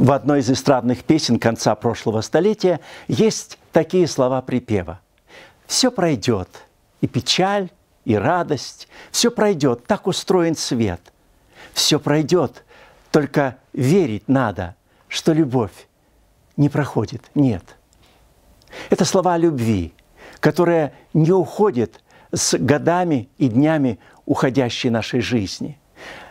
В одной из эстрадных песен конца прошлого столетия есть такие слова припева. «Все пройдет, и печаль, и радость, все пройдет, так устроен свет. Все пройдет, только верить надо, что любовь не проходит, нет. Это слова любви, которая не уходит с годами и днями уходящей нашей жизни.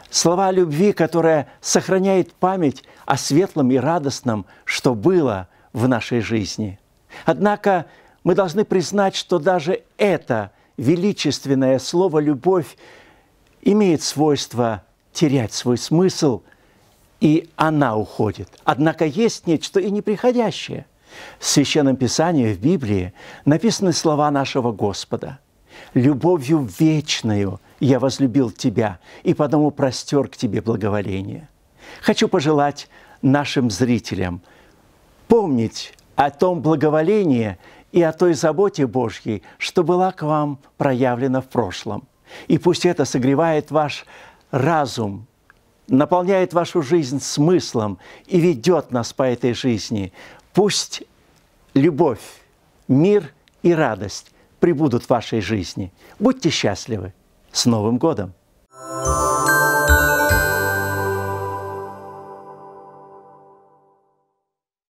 Слова любви, которая сохраняет память о светлом и радостном, что было в нашей жизни. Однако мы должны признать, что даже это величественное слово «любовь» имеет свойство терять свой смысл, и она уходит. Однако есть нечто и неприходящее. В Священном Писании, в Библии написаны слова нашего Господа. «Любовью вечною я возлюбил тебя, и потому простер к тебе благоволение». Хочу пожелать нашим зрителям помнить о том благоволении и о той заботе Божьей, что была к вам проявлена в прошлом. И пусть это согревает ваш разум, наполняет вашу жизнь смыслом и ведет нас по этой жизни. Пусть любовь, мир и радость прибудут в вашей жизни. Будьте счастливы! С Новым годом!